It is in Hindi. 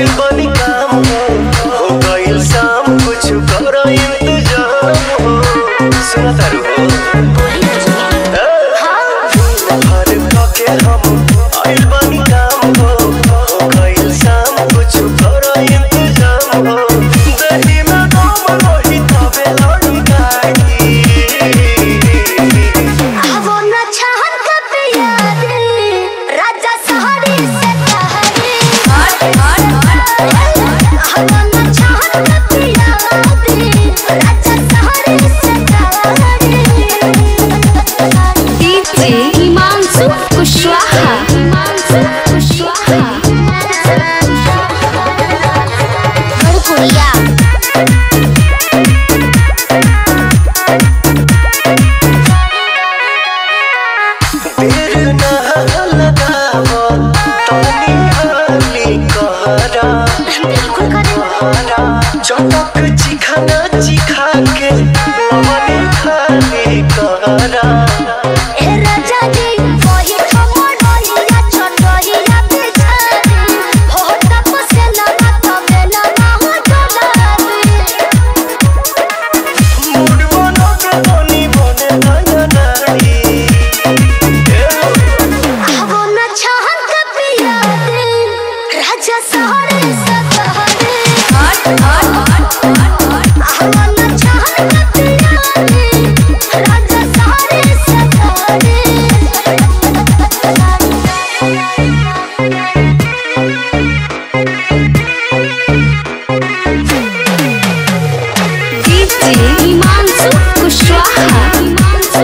I'll चटक चिखाना चिखा के लवने खाली कहरा ए राजा जी वही खबर रहिया छोटहिया बिछारी हो तप से लगा तबे लगा हो डोलारी मूड बनो के तनी बने नया नारी वो न चाहत कब याद राजा सहारे से सहारे वो हिमांशु कुशवाहा हिमांशु